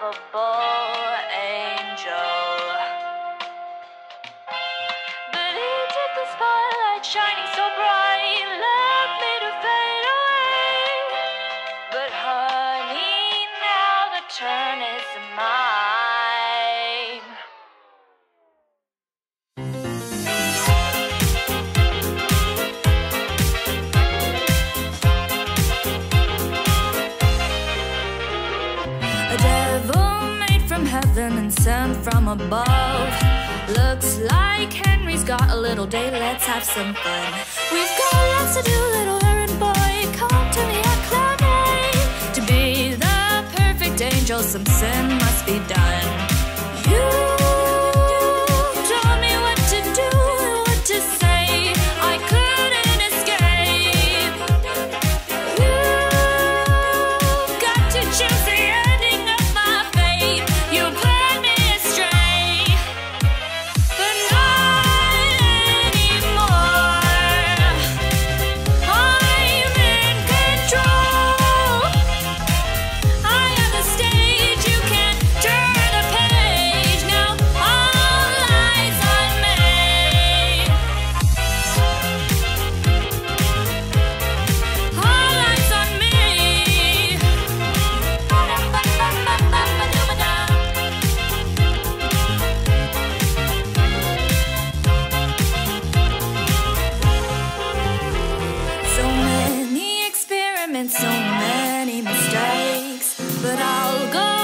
lovable angel. But he took the spotlight shining so from heaven and sent from above. Looks like Henry's got a little day, let's have some fun. We've got lots to do, little errand boy. Come to me at cloud. To be the perfect angel, some sin must be made so many mistakes, but I'll go.